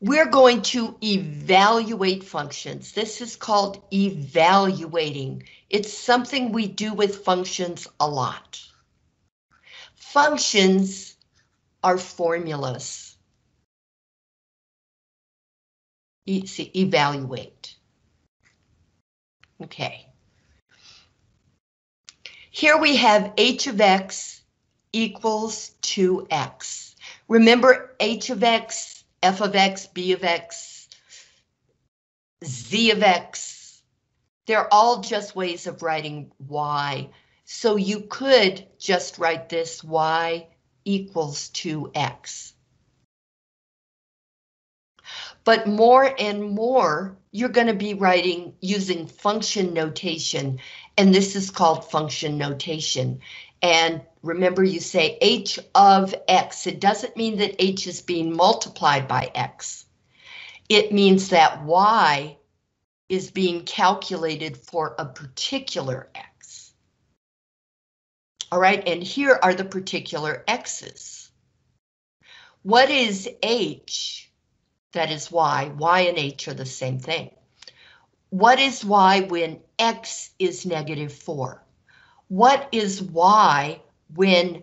we're going to evaluate functions. This is called evaluating. It's something we do with functions a lot. Functions are formulas. E see, evaluate. Okay. Here we have h of x equals 2x. Remember h of x, f of x, b of x, z of x. They're all just ways of writing y. So you could just write this y equals 2x. But more and more, you're going to be writing using function notation, and this is called function notation. And remember you say h of x. It doesn't mean that h is being multiplied by x. It means that y is being calculated for a particular x. All right, and here are the particular x's. What is h? that is y. y and h are the same thing. What is y when x is negative 4? What is y when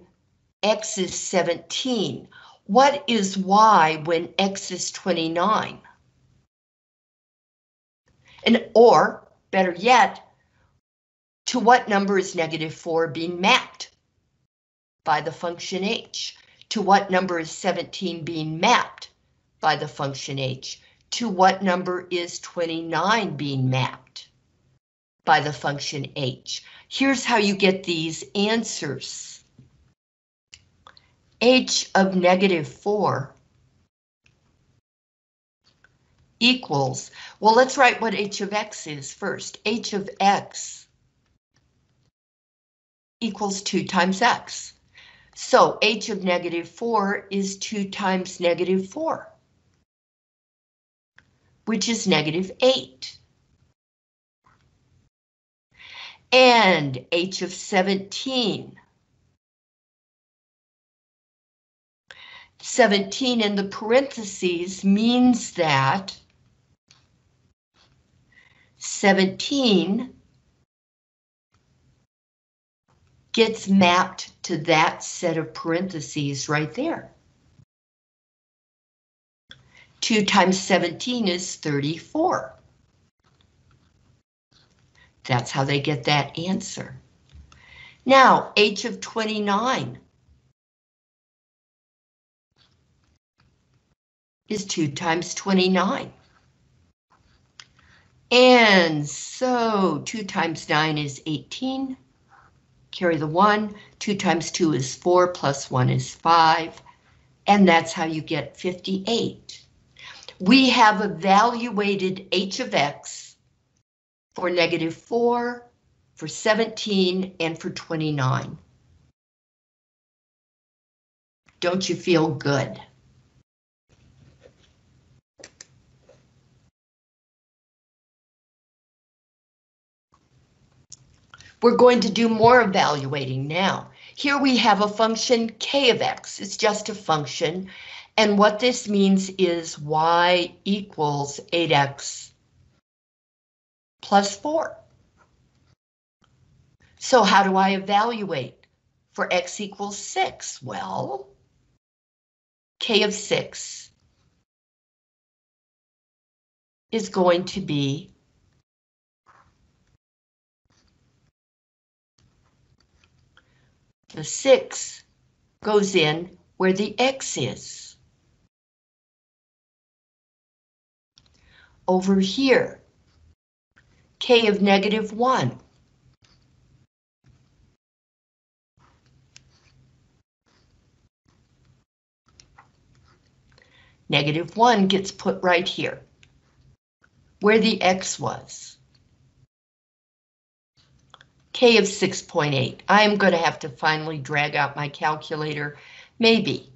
x is 17? What is y when x is 29? And or, better yet, to what number is negative 4 being mapped? By the function h. To what number is 17 being mapped? by the function h. To what number is 29 being mapped? By the function h. Here's how you get these answers. h of negative 4 equals, well, let's write what h of x is first. h of x equals 2 times x. So h of negative 4 is 2 times negative 4 which is negative 8. And h of 17. 17 in the parentheses means that 17 gets mapped to that set of parentheses right there. 2 times 17 is 34. That's how they get that answer. Now, h of 29 is 2 times 29. And so 2 times 9 is 18. Carry the 1. 2 times 2 is 4, plus 1 is 5. And that's how you get 58. We have evaluated h of x for negative 4, for 17, and for 29. Don't you feel good? We're going to do more evaluating now. Here we have a function k of x. It's just a function, and what this means is y equals 8x plus 4. So how do I evaluate for x equals 6? Well, k of 6 is going to be the 6 goes in where the x is. over here. K of negative 1. Negative 1 gets put right here, where the x was. K of 6.8. I'm going to have to finally drag out my calculator, maybe.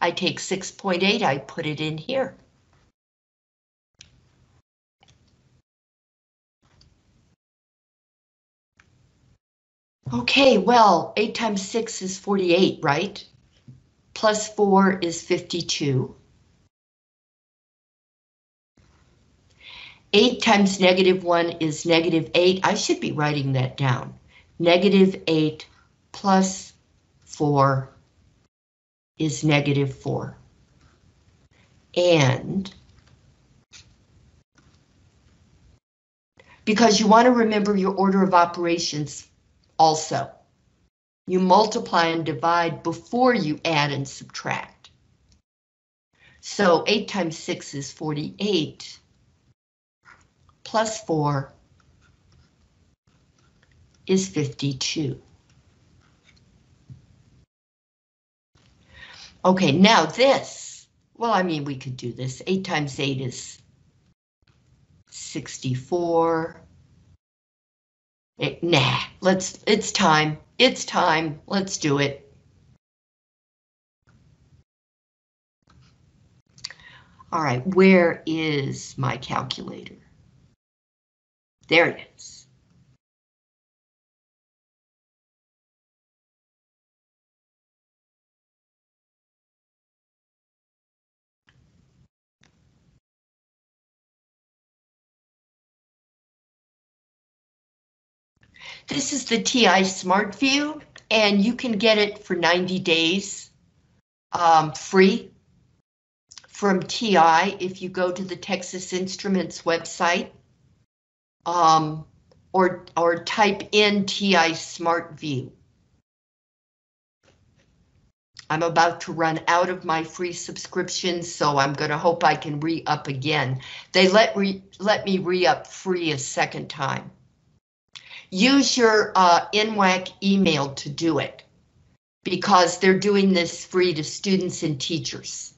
I take 6.8, I put it in here. Okay, well, 8 times 6 is 48, right? Plus 4 is 52. 8 times negative 1 is negative 8. I should be writing that down. Negative 8 plus 4 is negative 4. And because you want to remember your order of operations also. You multiply and divide before you add and subtract. So 8 times 6 is 48, plus 4 is 52. Okay, now this, well, I mean, we could do this. 8 times 8 is 64. It, nah, let's, it's time. It's time. Let's do it. All right, where is my calculator? There it is. This is the TI Smart View, and you can get it for 90 days um, free from TI if you go to the Texas Instruments website um, or, or type in TI Smart View. I'm about to run out of my free subscription, so I'm going to hope I can re-up again. They let, re let me re-up free a second time. Use your uh, NWAC email to do it because they're doing this free to students and teachers.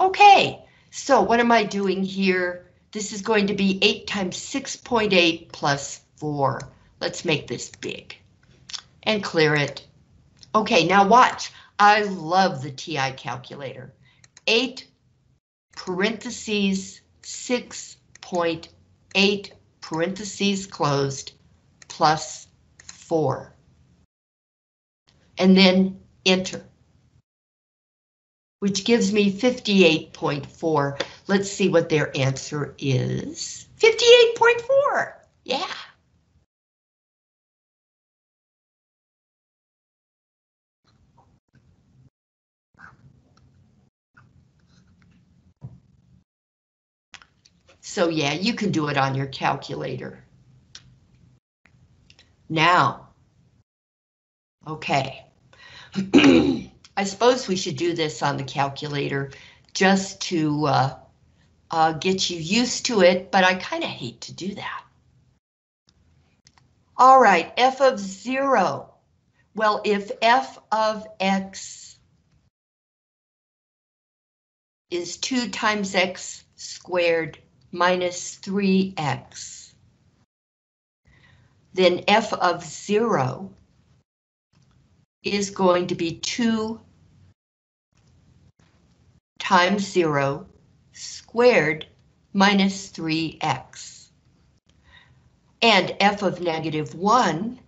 Okay, so what am I doing here? This is going to be 8 times 6.8 plus 4. Let's make this big and clear it. Okay, now watch. I love the TI calculator. 8 parentheses 6.8 8 parentheses closed plus 4. And then enter. Which gives me 58.4. Let's see what their answer is. 58.4. Yeah. So yeah, you can do it on your calculator. Now, okay. I suppose we should do this on the calculator just to uh, uh, get you used to it, but I kind of hate to do that. All right, f of zero. Well, if f of x is 2 times x squared minus 3x. Then f of 0 is going to be 2 times 0 squared minus 3x. And f of negative 1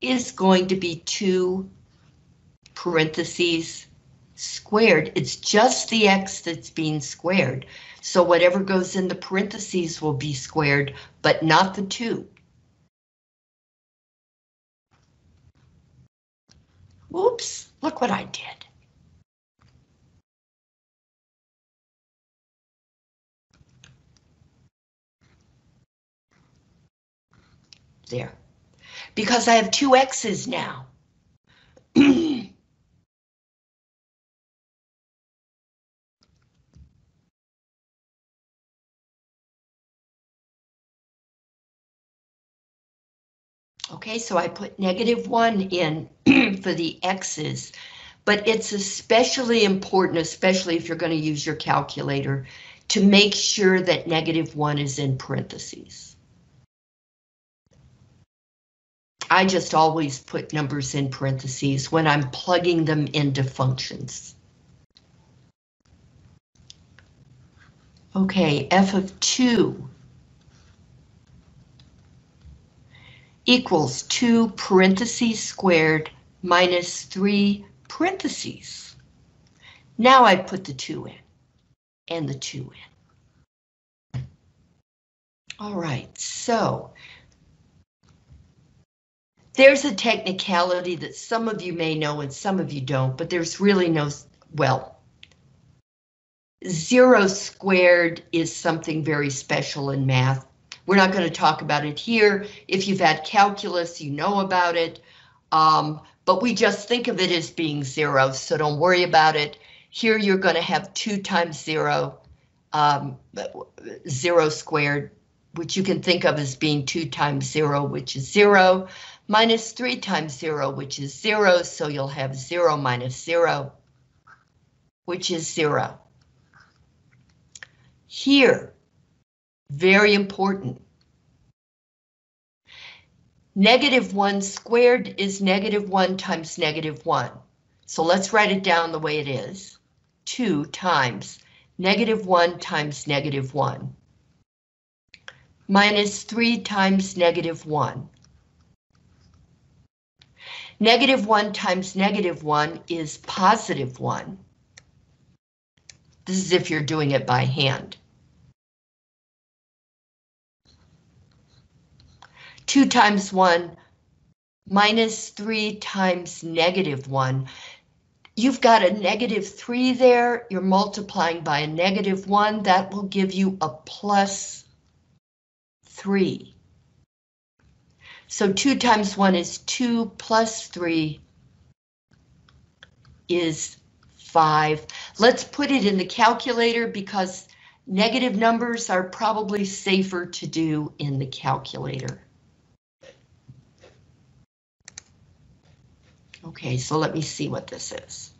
is going to be 2 parentheses squared. It's just the x that's being squared. So whatever goes in the parentheses will be squared, but not the 2. Whoops, look what I did. There. Because I have two x's now. Okay, so I put negative one in for the x's, but it's especially important, especially if you're going to use your calculator, to make sure that negative one is in parentheses. I just always put numbers in parentheses when I'm plugging them into functions. Okay, f of 2 equals 2 parentheses squared minus 3 parentheses. Now I put the 2 in and the 2 in. All right, so there's a technicality that some of you may know and some of you don't, but there's really no, well, zero squared is something very special in math. We're not going to talk about it here. If you've had calculus, you know about it. Um, but we just think of it as being zero, so don't worry about it. Here you're going to have 2 times 0, um, 0 squared, which you can think of as being 2 times 0, which is 0, minus 3 times 0, which is 0, so you'll have 0 minus 0, which is 0. Here, very important. Negative 1 squared is negative 1 times negative 1. So let's write it down the way it is. 2 times negative 1 times negative 1 minus 3 times negative 1. Negative 1 times negative 1 is positive 1. This is if you're doing it by hand. 2 times 1 minus 3 times negative 1. You've got a negative 3 there, you're multiplying by a negative 1, that will give you a plus 3. So 2 times 1 is 2 plus 3 is 5. Let's put it in the calculator because negative numbers are probably safer to do in the calculator. Okay, so let me see what this is.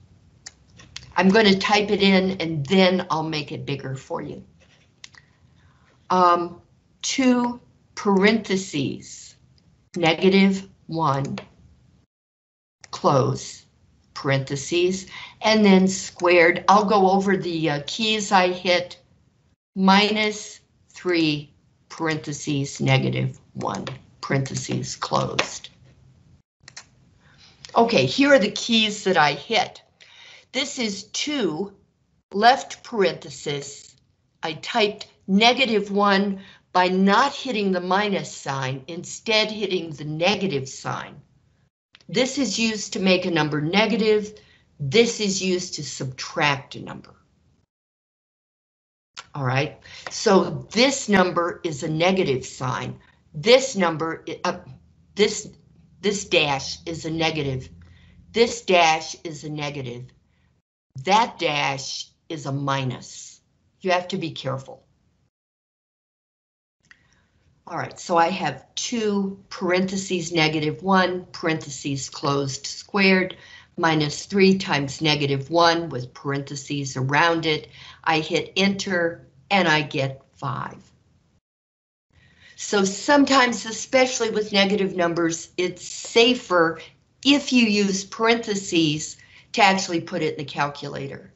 I'm going to type it in and then I'll make it bigger for you. Um, two parentheses, negative one, close, parentheses, and then squared. I'll go over the uh, keys I hit, minus three, parentheses, negative one, parentheses closed. Okay, here are the keys that I hit. This is two, left parenthesis. I typed negative one by not hitting the minus sign, instead hitting the negative sign. This is used to make a number negative. This is used to subtract a number. All right, so this number is a negative sign. This number, uh, this this dash is a negative. This dash is a negative. That dash is a minus. You have to be careful. All right, so I have two parentheses negative one, parentheses closed squared, minus three times negative one with parentheses around it. I hit enter and I get five. So sometimes, especially with negative numbers, it's safer if you use parentheses to actually put it in the calculator.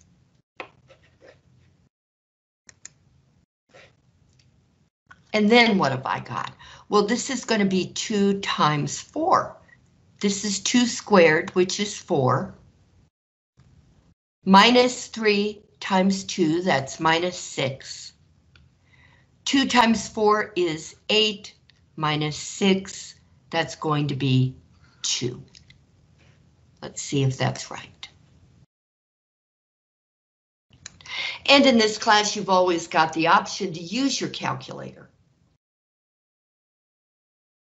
And then what have I got? Well, this is going to be 2 times 4. This is 2 squared, which is 4. Minus 3 times 2, that's minus 6. 2 times 4 is 8 minus 6. That's going to be 2. Let's see if that's right. And in this class, you've always got the option to use your calculator.